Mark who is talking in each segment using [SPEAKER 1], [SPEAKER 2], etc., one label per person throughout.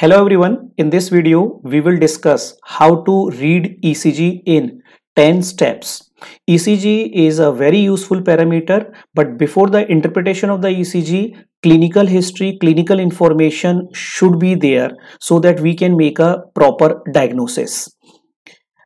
[SPEAKER 1] Hello everyone, in this video we will discuss how to read ECG in 10 steps. ECG is a very useful parameter but before the interpretation of the ECG, clinical history, clinical information should be there so that we can make a proper diagnosis.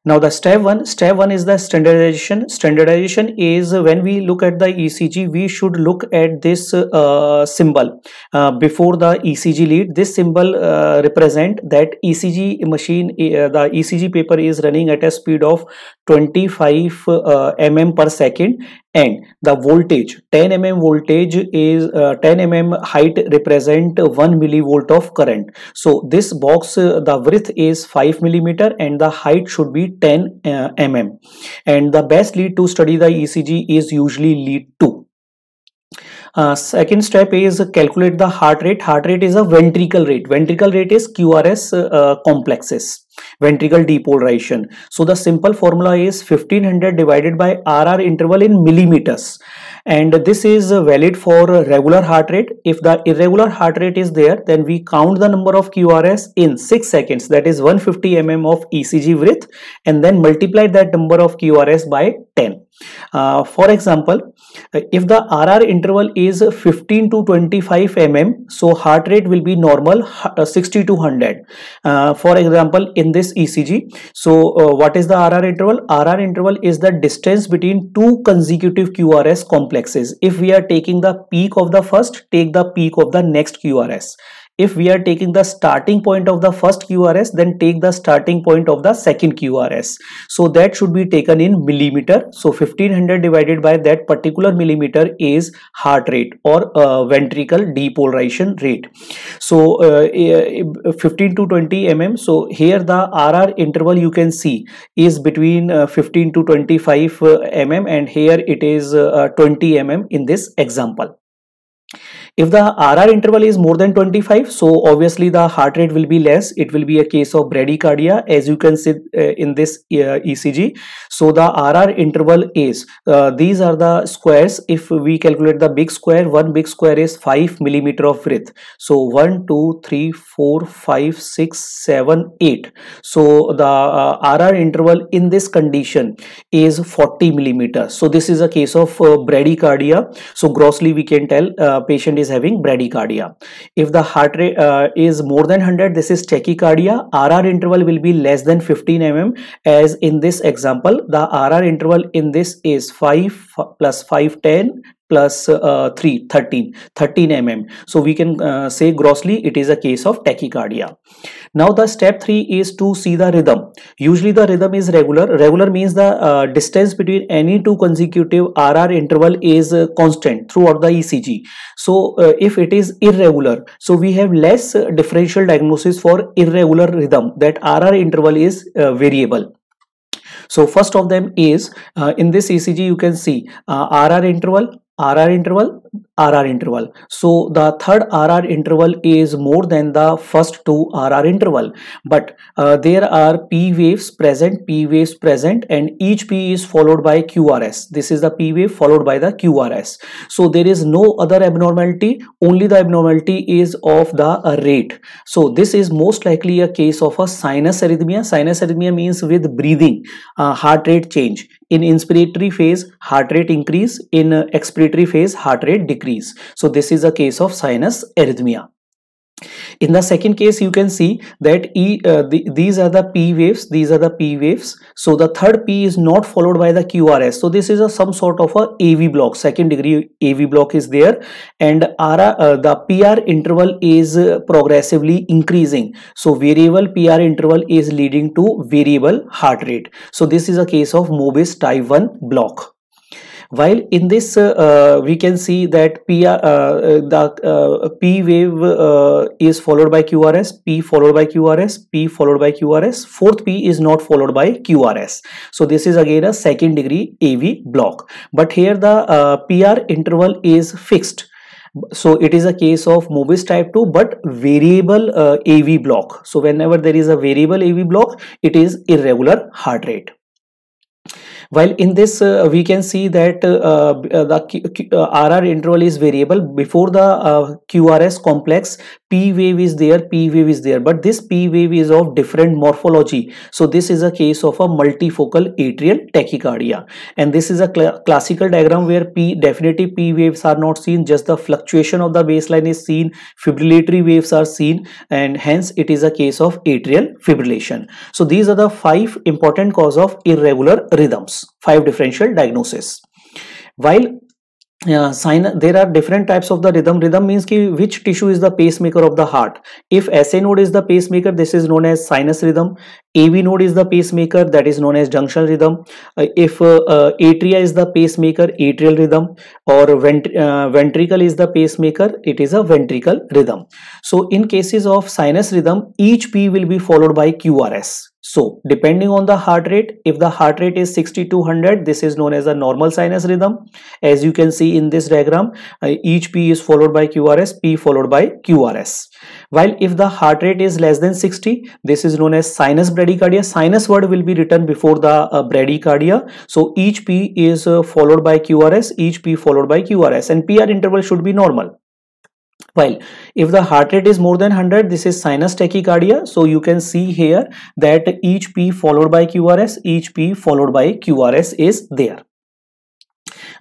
[SPEAKER 1] Now the step one, step one is the standardization. Standardization is when we look at the ECG, we should look at this uh, symbol uh, before the ECG lead. This symbol uh, represent that ECG machine, uh, the ECG paper is running at a speed of 25 mm per second and the voltage. 10 mm voltage is uh, 10 mm height represent 1 millivolt of current. So this box uh, the width is 5 millimeter and the height should be 10 uh, mm and the best lead to study the ECG is usually lead 2 uh, second step is calculate the heart rate. Heart rate is a ventricle rate. Ventricle rate is qrs uh, complexes ventricle depolarization so the simple formula is 1500 divided by rr interval in millimeters. And this is valid for regular heart rate. If the irregular heart rate is there then we count the number of qrs in 6 seconds. That is 150 mm of ecg width and then multiply that number of qrs by 10 uh, for example if the rr interval is 15 to 25 mm so heart rate will be normal uh, 60 to 100 uh, for example in this ecg so uh, what is the rr interval? Rr interval is the distance between two consecutive qrs complexes. If we are taking the peak of the first take the peak of the next qrs if we are taking the starting point of the first QRS then take the starting point of the second QRS so that should be taken in millimeter. So 1500 divided by that particular millimeter is heart rate or uh, ventricle depolarization rate. So uh, eh, 15 to 20 mm so here the RR interval you can see is between uh, 15 to 25 uh, mm and here it is uh, 20 mm in this example if the RR interval is more than 25, so obviously the heart rate will be less. It will be a case of bradycardia as you can see uh, in this uh, ECG. So the RR interval is, uh, these are the squares. If we calculate the big square, one big square is 5 millimeter of width. So 1, 2, 3, 4, 5, 6, 7, 8. So the RR uh, interval in this condition is 40 millimeter. So this is a case of uh, bradycardia. So grossly we can tell uh, patient is having bradycardia. If the heart rate uh, is more than 100, this is tachycardia. RR interval will be less than 15 mm as in this example. The RR interval in this is 5 plus 510 plus uh, 3 13 13 mm so we can uh, say grossly it is a case of tachycardia. Now the step 3 is to see the rhythm. Usually the rhythm is regular. Regular means the uh, distance between any two consecutive rr interval is uh, constant throughout the ecg so uh, if it is irregular so we have less differential diagnosis for irregular rhythm. That rr interval is uh, variable. So first of them is in this ECG you can see RR interval RR interval, RR interval. So the third RR interval is more than the first two RR interval. But uh, there are P waves present, P waves present and each P is followed by QRS. This is the P wave followed by the QRS. So there is no other abnormality, only the abnormality is of the uh, rate. So this is most likely a case of a sinus arrhythmia. Sinus arrhythmia means with breathing, uh, heart rate change in inspiratory phase heart rate increase in uh, expiratory phase heart rate decrease. So this is a case of sinus arrhythmia in the second case you can see that e, uh, the, these are the p waves these are the p waves. So the third p is not followed by the qrs so this is a some sort of a av block. Second degree av block is there. And uh, the pr interval is uh, progressively increasing. So variable pr interval is leading to variable heart rate. So this is a case of Mobitz type 1 block while in this uh, uh, we can see that P, uh, the P wave is followed by QRS, P followed by QRS, P followed by QRS, fourth P is not followed by QRS. So this is again a second degree AV block. But here the PR interval is fixed so it is a case of Mobitz type 2 but variable uh, AV block. So whenever there is a variable AV block, it is irregular heart rate. While in this uh, we can see that uh, uh the Q, uh, RR interval is variable. Before the QRS complex P wave is there P wave is there. But this P wave is of different morphology. So this is a case of a multifocal atrial tachycardia. And this is a cl classical diagram where P definitive P waves are not seen. Just the fluctuation of the baseline is seen. Fibrillatory waves are seen. And hence it is a case of atrial fibrillation. So these are the five important cause of irregular rhythms five differential diagnosis while uh, sign there are different types of the rhythm rhythm means ki which tissue is the pacemaker of the heart if sa node is the pacemaker this is known as sinus rhythm av node is the pacemaker that is known as junctional rhythm uh, if uh, uh atria is the pacemaker atrial rhythm or vent uh, ventricle is the pacemaker it is a ventricle rhythm so in cases of sinus rhythm each p will be followed by qrs so depending on the heart rate, if the heart rate is 60 to 100, this is known as a normal sinus rhythm. As you can see in this diagram, uh, each P is followed by QRS, P followed by QRS. While if the heart rate is less than 60, this is known as sinus bradycardia. Sinus word will be written before the uh, bradycardia. So each P is uh, followed by QRS, each P followed by QRS and PR interval should be normal while if the heart rate is more than 100 this is sinus tachycardia. So you can see here that each p followed by qrs each p followed by qrs is there.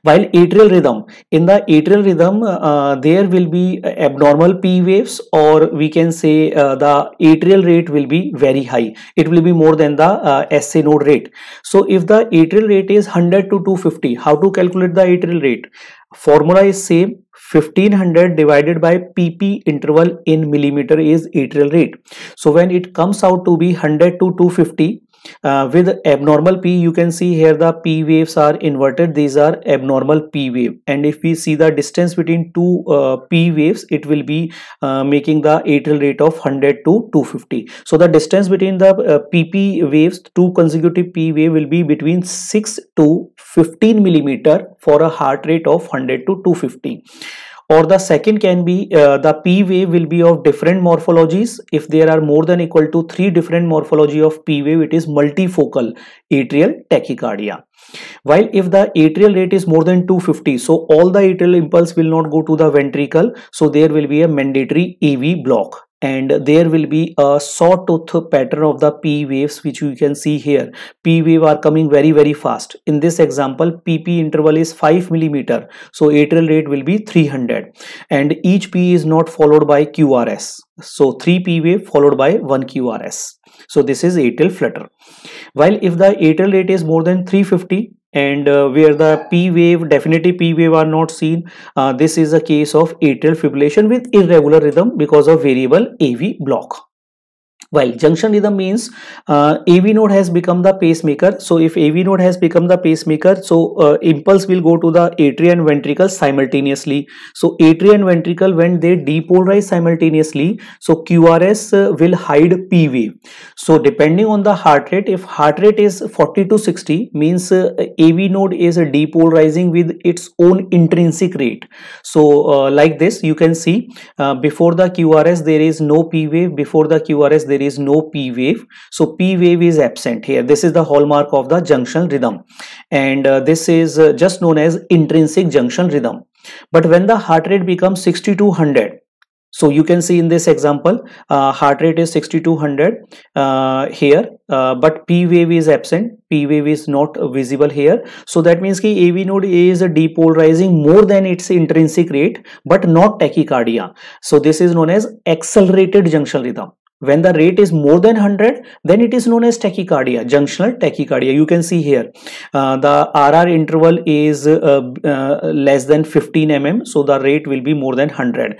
[SPEAKER 1] While atrial rhythm in the atrial rhythm uh, there will be abnormal p waves or we can say uh, the atrial rate will be very high. It will be more than the uh, sa node rate. So if the atrial rate is 100 to 250 how to calculate the atrial rate? Formula is same 1500 divided by pp interval in millimeter is atrial rate. So when it comes out to be 100 to 250 uh, with abnormal p you can see here the p waves are inverted. These are abnormal p wave. And if we see the distance between two uh, p waves it will be uh, making the atrial rate of 100 to 250 so the distance between the pp uh, waves two consecutive p wave will be between 6 to 15 millimeter for a heart rate of 100 to 250 or the second can be uh, the p wave will be of different morphologies. If there are more than equal to three different morphology of p wave it is multifocal atrial tachycardia. While if the atrial rate is more than 250 so all the atrial impulse will not go to the ventricle so there will be a mandatory av block and there will be a sawtooth pattern of the p waves which you can see here. P wave are coming very very fast. In this example pp interval is 5 millimeter. So atrial rate will be 300 and each p is not followed by qrs so 3 p wave followed by 1 qrs so this is atrial flutter. While if the atrial rate is more than 350 and uh, where the p wave definitely p wave are not seen uh, this is a case of atrial fibrillation with irregular rhythm because of variable av block while junction rhythm means uh, AV node has become the pacemaker. So if AV node has become the pacemaker, so uh, impulse will go to the atria and ventricle simultaneously. So atria and ventricle when they depolarize simultaneously, so QRS uh, will hide P wave. So depending on the heart rate, if heart rate is 40 to 60 means uh, AV node is depolarizing with its own intrinsic rate. So uh, like this you can see uh, before the QRS there is no P wave, before the QRS there is no p wave. So p wave is absent here. This is the hallmark of the junctional rhythm. And uh, this is uh, just known as intrinsic junction rhythm. But when the heart rate becomes 60 to 100 so you can see in this example uh, heart rate is 6200 uh, here uh, but p wave is absent. P wave is not visible here. So that means ki av node is depolarizing more than its intrinsic rate but not tachycardia. So this is known as accelerated junction rhythm when the rate is more than 100 then it is known as tachycardia junctional tachycardia. You can see here uh, the rr interval is uh, uh, less than 15 mm so the rate will be more than 100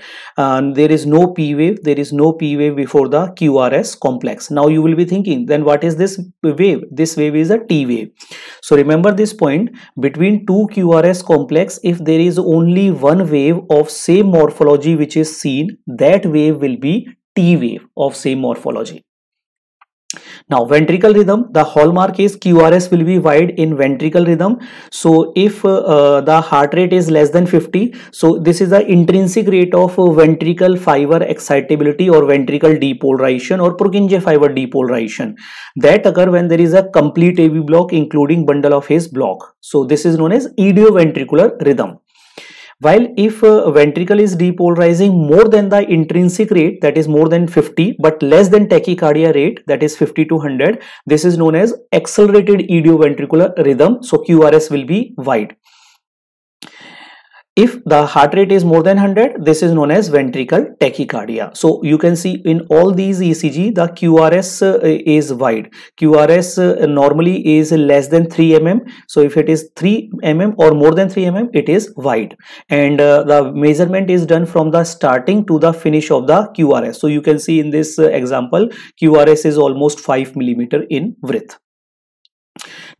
[SPEAKER 1] there is no p wave there is no p wave before the qrs complex. Now you will be thinking then what is this wave? This wave is a t wave. So remember this point between two qrs complex if there is only one wave of same morphology which is seen that wave will be T wave of same morphology. now ventricle rhythm, the hallmark is QRS will be wide in ventricle rhythm. So if uh, the heart rate is less than 50, so this is the intrinsic rate of uh, ventricle fiber excitability or ventricle depolarization or Purkinje fiber depolarization that occur when there is a complete AV block including bundle of His block. So this is known as idioventricular rhythm while if uh, ventricle is depolarizing more than the intrinsic rate that is more than 50 but less than tachycardia rate that is 50 to 100 this is known as accelerated idioventricular rhythm. So qrs will be wide if the heart rate is more than 100 this is known as ventricle tachycardia. So you can see in all these ecg the qrs uh, is wide. Qrs uh, normally is less than 3 mm so if it is 3 mm or more than 3 mm it is wide. And uh, the measurement is done from the starting to the finish of the qrs so you can see in this uh, example qrs is almost 5 millimeter in width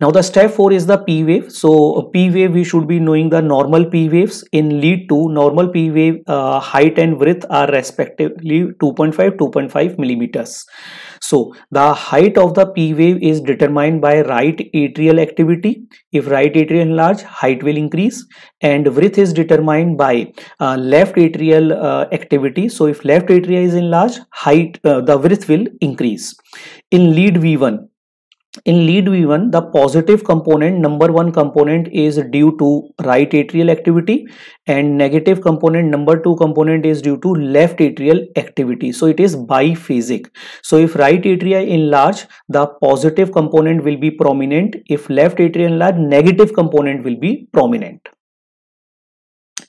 [SPEAKER 1] now the step 4 is the P wave. So P wave we should be knowing the normal P waves in lead 2 normal P wave uh, height and width are respectively 2.5 2.5 millimeters. So the height of the P wave is determined by right atrial activity. If right atrial enlarge height will increase and width is determined by uh, left atrial uh, activity. So if left atria is enlarged height uh, the width will increase. In lead V1 in lead V1, the positive component, number one component is due to right atrial activity and negative component, number two component is due to left atrial activity. So it is biphasic. So if right atria enlarge, the positive component will be prominent. If left atria enlarge, negative component will be prominent.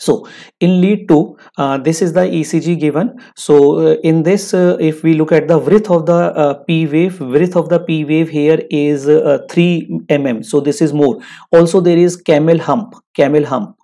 [SPEAKER 1] So in lead 2, uh, this is the ECG given. So uh, in this, uh, if we look at the width of the uh, P wave, width of the P wave here is uh, 3 mm. So this is more. Also there is camel hump, camel hump.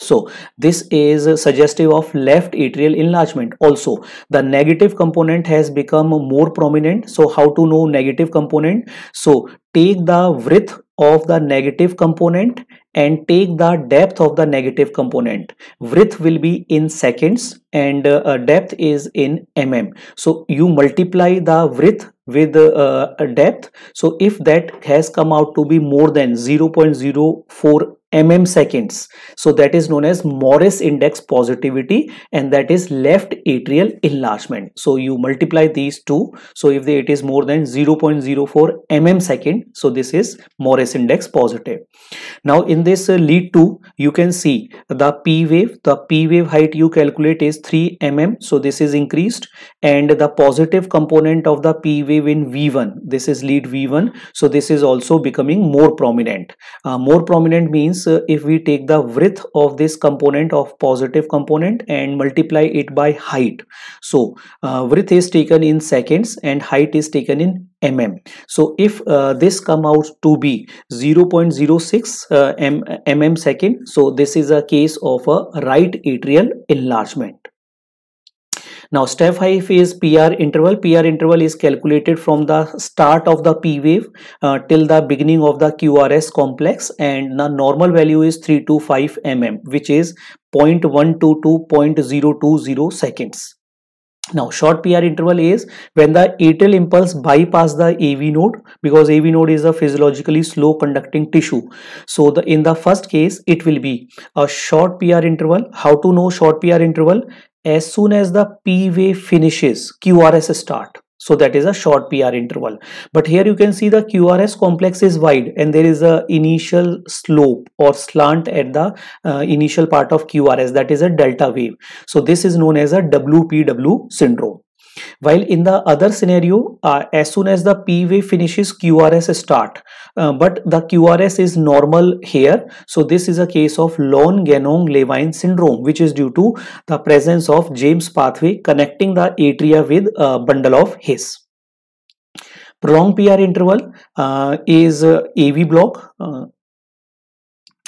[SPEAKER 1] So this is suggestive of left atrial enlargement. Also the negative component has become more prominent. So how to know negative component? So take the width of the negative component and take the depth of the negative component. Width will be in seconds and uh, depth is in mm. So you multiply the width with uh, depth. So if that has come out to be more than 0.04 mm seconds. So that is known as morris index positivity and that is left atrial enlargement. So you multiply these two. So if it is more than 0.04 mm second so this is morris index positive. Now in this uh, lead 2 you can see the p wave. The p wave height you calculate is 3 mm. So this is increased and the positive component of the p wave in v1 this is lead v1 so this is also becoming more prominent. Uh, more prominent means uh, if we take the width of this component of positive component and multiply it by height. So uh, width is taken in seconds and height is taken in mm. So if uh, this come out to be 0.06 uh, mm second so this is a case of a right atrial enlargement now step 5 is PR interval. PR interval is calculated from the start of the P wave uh, till the beginning of the QRS complex and the normal value is 3 to 5 mm which is 0.1 to 0.020 seconds. Now short PR interval is when the atrial impulse bypass the AV node because AV node is a physiologically slow conducting tissue. So the in the first case it will be a short PR interval. How to know short PR interval? As soon as the P wave finishes QRS start. So that is a short PR interval. But here you can see the QRS complex is wide and there is a initial slope or slant at the uh, initial part of QRS that is a delta wave. So this is known as a WPW syndrome. While in the other scenario, uh, as soon as the P wave finishes, QRS start. Uh, but the QRS is normal here. So this is a case of Lown-Ganong-Levine syndrome, which is due to the presence of James pathway connecting the atria with a bundle of His. Prolonged PR interval uh, is AV block. Uh,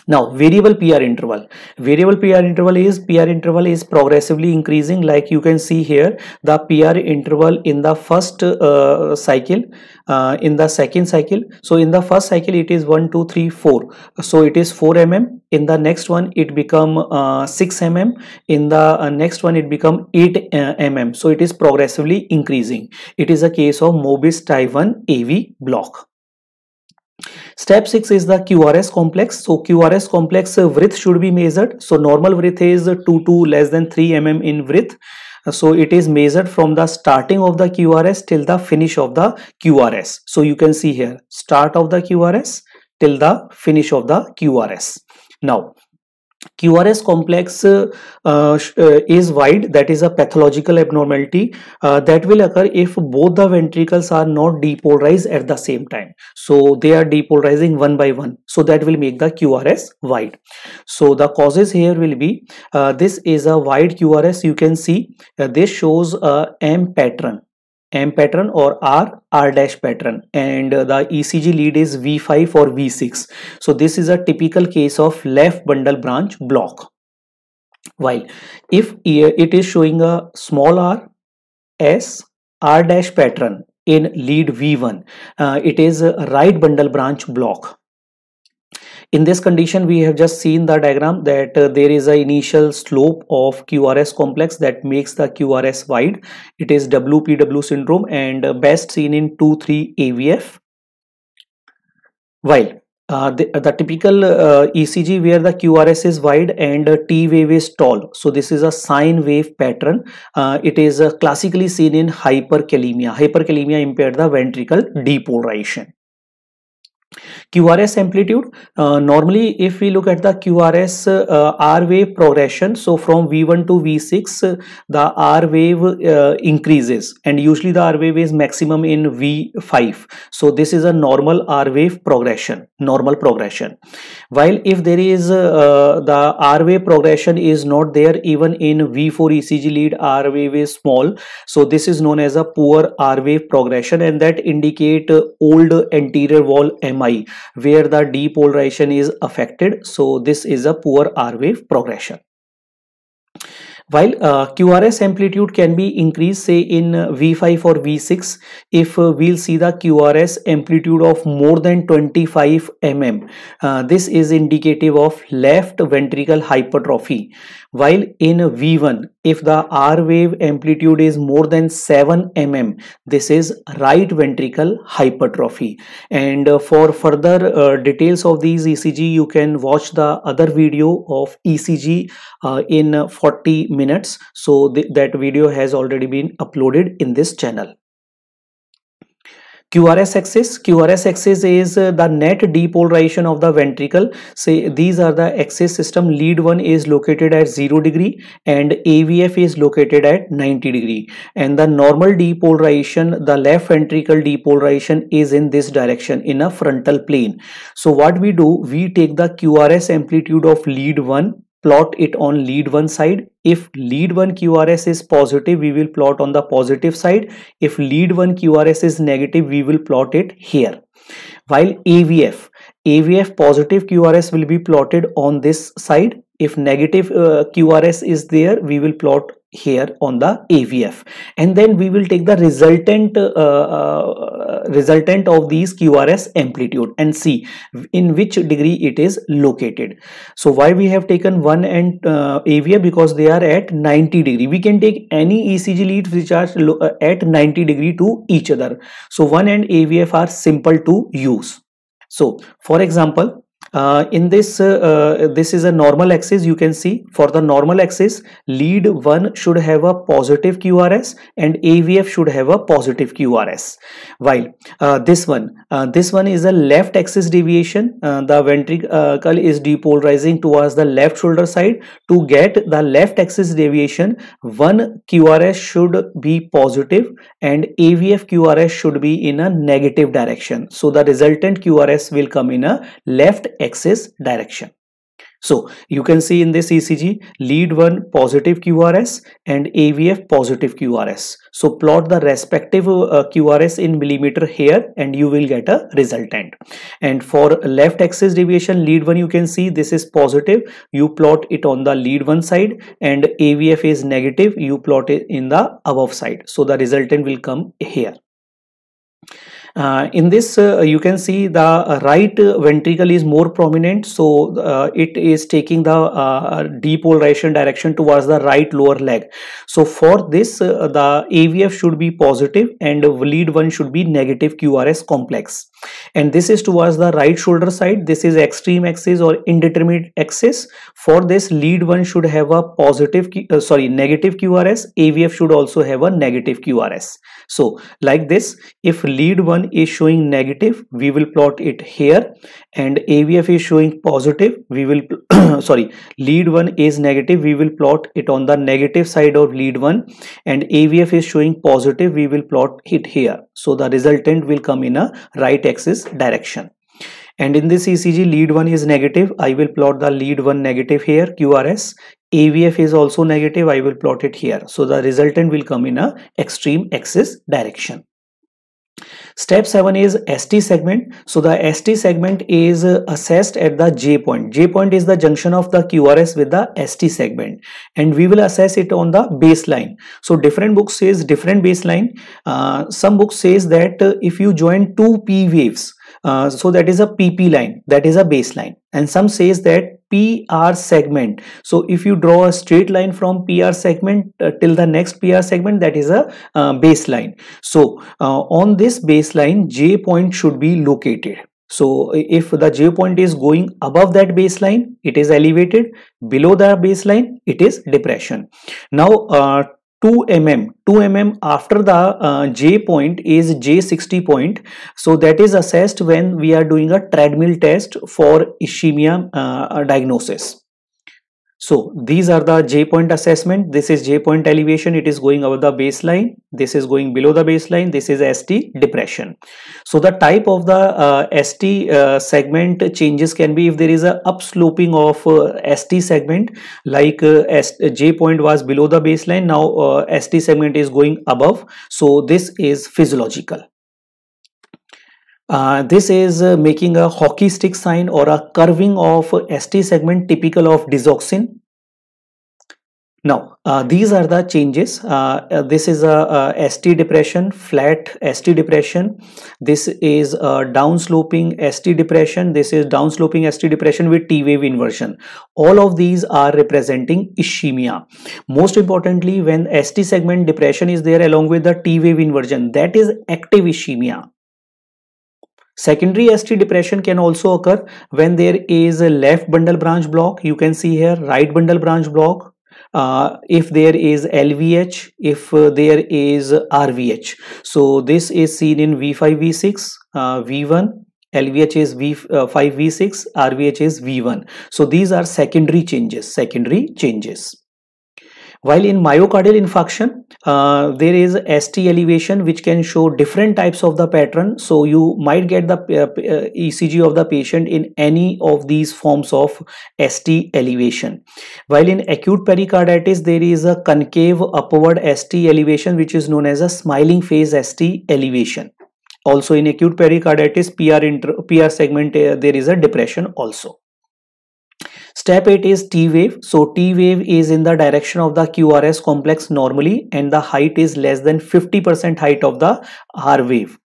[SPEAKER 1] now variable PR interval. Variable PR interval is PR interval is progressively increasing like you can see here the PR interval in the first uh, cycle uh, in the second cycle. So in the first cycle it is 1, 2, 3, 4. So it is 4 mm. In the next one it become uh, 6 mm. In the uh, next one it become 8 uh, mm. So it is progressively increasing. It is a case of Mobitz type 1 AV block. Step 6 is the QRS complex. So QRS complex width should be measured. So normal width is 2 to less than 3 mm in width. So it is measured from the starting of the QRS till the finish of the QRS. So you can see here start of the QRS till the finish of the QRS. Now QRS complex uh, uh, is wide that is a pathological abnormality uh, that will occur if both the ventricles are not depolarized at the same time. So they are depolarizing one by one. So that will make the QRS wide. So the causes here will be uh, this is a wide QRS you can see uh, this shows a M pattern M pattern or R, R dash pattern and the ECG lead is V5 or V6. So this is a typical case of left bundle branch block. While if it is showing a small r, S, R dash pattern in lead V1, uh, it is a right bundle branch block in this condition we have just seen the diagram that uh, there is a initial slope of qrs complex that makes the qrs wide it is wpw syndrome and uh, best seen in 2-3 avf while uh, the, the, typical uh, ECG where the QRS is wide and uh, T wave is tall. So this is a sine wave pattern. Uh, it is uh, classically seen in hyperkalemia. Hyperkalemia impaired the ventricle depolarization. QRS amplitude uh, normally if we look at the QRS uh, R wave progression so from V1 to V6 uh, the R wave uh, increases and usually the R wave is maximum in V5 so this is a normal R wave progression normal progression while if there is uh, the R wave progression is not there even in V4 ECG lead R wave is small so this is known as a poor R wave progression and that indicate old anterior wall MI where the depolarization is affected. So this is a poor R wave progression. While uh, QRS amplitude can be increased say in uh, V5 or V6 if uh, we'll see the QRS amplitude of more than 25 mm. Uh, this is indicative of left ventricle hypertrophy. While in V1 if the R wave amplitude is more than 7 mm this is right ventricle hypertrophy. And uh, for further uh, details of these ECG you can watch the other video of ECG in 40 minutes. So th that video has already been uploaded in this channel QRS axis. QRS axis is uh, the net depolarization of the ventricle. Say these are the axis system. Lead one is located at 0 degree and AVF is located at 90 degree. And the normal depolarization the left ventricle depolarization is in this direction in a frontal plane. So what we do we take the QRS amplitude of lead one plot it on lead one side. If lead one qrs is positive we will plot on the positive side. If lead one qrs is negative we will plot it here. While avf avf positive qrs will be plotted on this side. If negative uh, qrs is there we will plot here on the AVF and then we will take the resultant uh, uh, resultant of these QRS amplitude and see in which degree it is located. So why we have taken 1 and uh, AVF because they are at 90 degree. We can take any ECG leads which are uh, at 90 degree to each other. So 1 and AVF are simple to use. So for example, uh, in this uh, uh, this is a normal axis you can see. For the normal axis lead 1 should have a positive QRS and AVF should have a positive QRS while uh, this one uh, this one is a left axis deviation. Uh, the ventricle is depolarizing towards the left shoulder side. To get the left axis deviation one QRS should be positive and AVF QRS should be in a negative direction. So the resultant QRS will come in a left axis direction. So you can see in this ECG lead 1 positive QRS and AVF positive QRS. So plot the respective uh, QRS in millimeter here and you will get a resultant. And for left axis deviation lead 1 you can see this is positive you plot it on the lead 1 side and AVF is negative you plot it in the above side. So the resultant will come here. Uh, in this uh, you can see the right ventricle is more prominent. So uh, it is taking the uh, depolarization direction towards the right lower leg. So for this uh, the avf should be positive and lead one should be negative qrs complex. And this is towards the right shoulder side. This is extreme axis or indeterminate axis. For this lead one should have a positive uh, sorry negative qrs avf should also have a negative qrs so like this if lead one is showing negative we will plot it here. And avf is showing positive we will sorry lead 1 is negative we will plot it on the negative side of lead 1 and avf is showing positive we will plot it here. So the resultant will come in a right axis direction and in this ECG lead 1 is negative I will plot the lead 1 negative here QRS AVF is also negative I will plot it here so the resultant will come in a extreme axis direction Step 7 is ST segment. So the ST segment is assessed at the J point. J point is the junction of the QRS with the ST segment and we will assess it on the baseline. So different books says different baseline. Uh, some books says that if you join two P waves uh, so that is a PP line that is a baseline and some says that PR segment so if you draw a straight line from PR segment uh, till the next PR segment that is a uh, baseline so uh, on this baseline J point should be located so if the J point is going above that baseline, it is elevated. Below the baseline, it is depression. Now uh, 2 mm 2 mm after the uh, j point is j60 point. So that is assessed when we are doing a treadmill test for ischemia uh, diagnosis so these are the J point assessment. This is J point elevation. It is going over the baseline. This is going below the baseline. This is ST depression. So the type of the uh, ST uh, segment changes can be if there is a upsloping of uh, ST segment like uh, J point was below the baseline. Now uh, ST segment is going above. So this is physiological. Uh, this is uh, making a hockey stick sign or a curving of ST segment typical of digoxin. Now, uh, these are the changes. Uh, uh, this is a, a, ST depression, flat ST depression. This is a downsloping ST depression. This is downsloping ST depression with T wave inversion. All of these are representing ischemia. Most importantly, when ST segment depression is there along with the T wave inversion, that is active ischemia Secondary ST depression can also occur when there is a left bundle branch block. You can see here right bundle branch block. Uh, if there is LVH, if uh, there is RVH. So this is seen in V5, V6, uh, V1, LVH is V5, V6, RVH is V1. So these are secondary changes, secondary changes. While in myocardial infarction, uh, there is ST elevation which can show different types of the pattern. So you might get the uh, uh ECG of the patient in any of these forms of ST elevation. While in acute pericarditis, there is a concave upward ST elevation which is known as a smiling face ST elevation. Also in acute pericarditis, PR, inter, PR segment, uh, there is a depression also. Step 8 is T wave. So T wave is in the direction of the QRS complex normally and the height is less than 50% height of the R wave.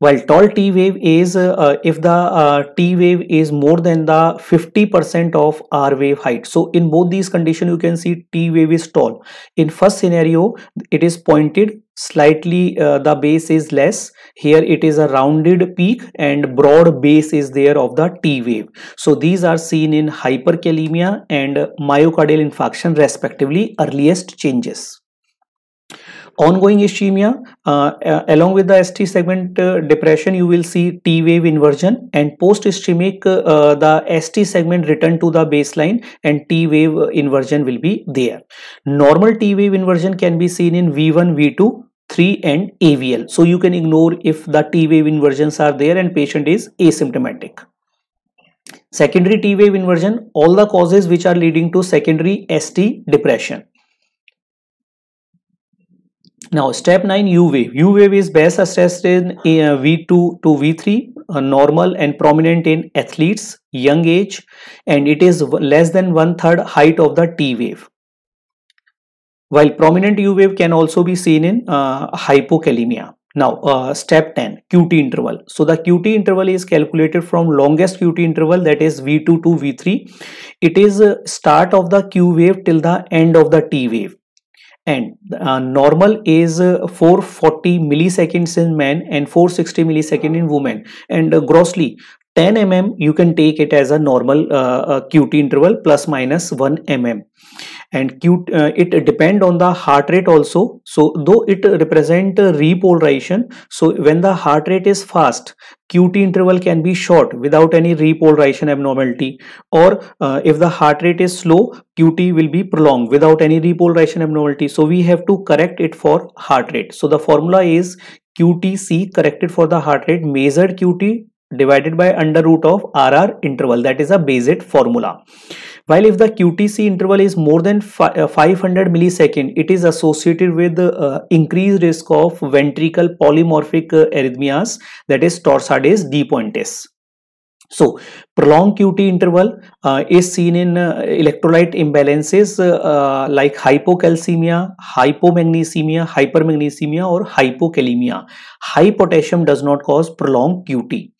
[SPEAKER 1] While tall T wave is uh, if the uh, T wave is more than the 50% of R wave height. So in both these conditions you can see T wave is tall. In first scenario it is pointed slightly uh, the base is less here it is a rounded peak and broad base is there of the T wave. So these are seen in hyperkalemia and myocardial infarction respectively earliest changes ongoing ischemia uh, uh, along with the ST segment uh, depression you will see T wave inversion and post ischemic uh, the ST segment return to the baseline and T wave inversion will be there. Normal T wave inversion can be seen in V1 V2 3 and AVL so you can ignore if the T wave inversions are there and patient is asymptomatic. Secondary T wave inversion, all the causes which are leading to secondary ST depression. Now step 9 U wave. U wave is best assessed in uh, V2 to V3, uh, normal and prominent in athletes, young age and it is less than one third height of the T wave. While prominent U wave can also be seen in uh, hypokalemia. Now, uh, step 10, QT interval. So, the QT interval is calculated from longest QT interval that is V2 to V3. It is uh, start of the Q wave till the end of the T wave. And uh, normal is uh, 440 milliseconds in men and 460 milliseconds in women. And uh, grossly, 10 mm you can take it as a normal uh, QT interval plus minus 1 mm and Q, uh, it depend on the heart rate also. So though it represent repolarization so when the heart rate is fast QT interval can be short without any repolarization abnormality. Or uh, if the heart rate is slow QT will be prolonged without any repolarization abnormality. So we have to correct it for heart rate. So the formula is QTC corrected for the heart rate measured QT divided by under root of RR interval that is a Bayesian formula while if the QTC interval is more than 500 uh, millisecond, it is associated with uh, increased risk of ventricle polymorphic uh, arrhythmias that is torsades de pointes. So, prolonged QT interval uh, is seen in uh, electrolyte imbalances uh, like hypocalcemia, hypomagnesemia, hypermagnesemia or hypokalemia. High potassium does not cause prolonged QT.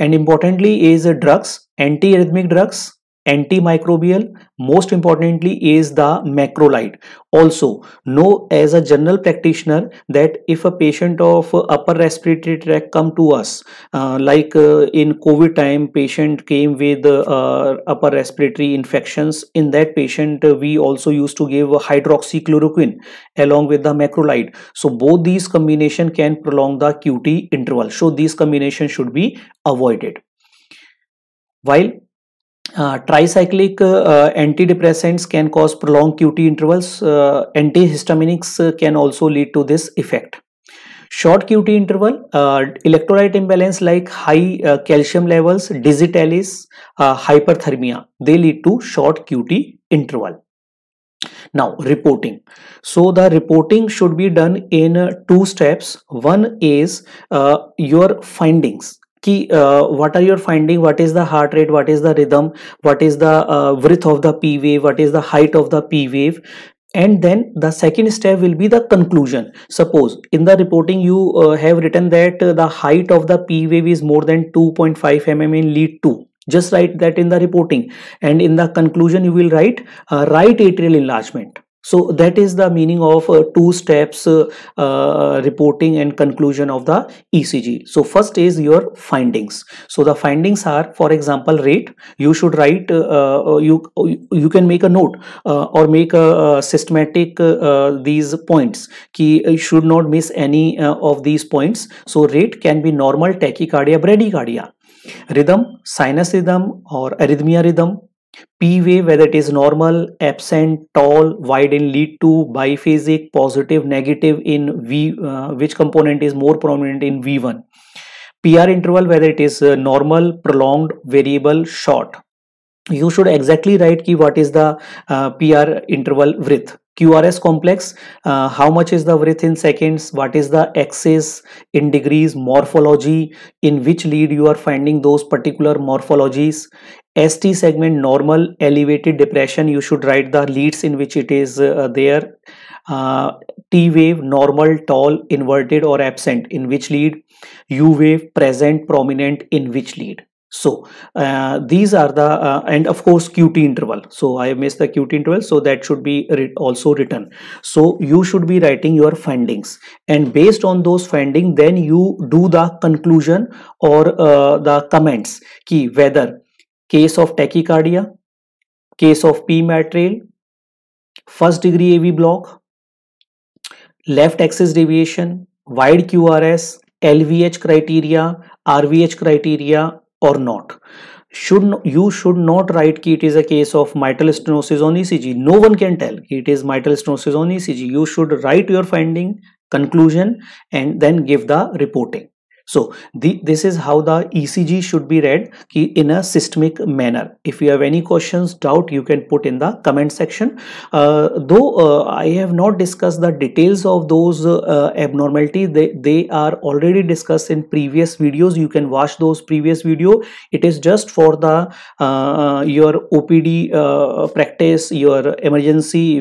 [SPEAKER 1] And importantly is drugs, antiarrhythmic drugs, antimicrobial most importantly is the macrolide. Also know as a general practitioner that if a patient of upper respiratory tract come to us uh, like uh, in covid time patient came with uh, upper respiratory infections in that patient uh, we also used to give hydroxychloroquine along with the macrolide. So both these combination can prolong the qt interval. So these combination should be avoided. While uh, tricyclic uh, antidepressants can cause prolonged QT intervals. Uh, antihistaminics uh, can also lead to this effect. Short QT interval, uh, electrolyte imbalance like high uh, calcium levels, digitalis, hyperthermia, they lead to short QT interval. Now reporting. So the reporting should be done in two steps. One is your findings what are your finding? What is the heart rate? What is the rhythm? What is the uh, width of the p wave? What is the height of the p wave? And then the second step will be the conclusion. Suppose in the reporting you uh, have written that uh, the height of the p wave is more than 2.5 mm in lead 2 just write that in the reporting. And in the conclusion you will write uh, right atrial enlargement so that is the meaning of uh, two steps uh, uh, reporting and conclusion of the ECG. So first is your findings. So the findings are for example rate. You should write uh, uh, you you can make a note uh, or make a, a systematic these points. Key should not miss any of these points. So rate can be normal tachycardia bradycardia. Rhythm, sinus rhythm or arrhythmia rhythm, P wave whether it is normal, absent, tall, wide in lead to, biphasic, positive, negative in V, uh, which component is more prominent in V1. PR interval whether it is uh, normal, prolonged, variable, short. You should exactly write key what is the uh, PR interval width. QRS complex, uh, how much is the width in seconds, what is the axis in degrees, morphology, in which lead you are finding those particular morphologies, ST segment normal elevated depression you should write the leads in which it is uh, there. Uh, T wave normal tall inverted or absent in which lead? U wave present prominent in which lead so uh, these are the uh, and of course qt interval. So i missed the qt interval so that should be also written. So you should be writing your findings. And based on those findings then you do the conclusion or uh, the comments. Key whether case of tachycardia, case of P mitrale, first degree AV block, left axis deviation, wide QRS, LVH criteria, RVH criteria or not. Should you should not write ki it is a case of mitral stenosis on ECG. No one can tell it is mitral stenosis on ECG. You should write your finding, conclusion and then give the reporting. So the, this is how the ECG should be read in a systemic manner. If you have any questions, doubt, you can put in the comment section. Uh, though uh, I have not discussed the details of those uh, abnormalities, they, they are already discussed in previous videos. You can watch those previous video. It is just for the uh, your OPD uh, practice, your emergency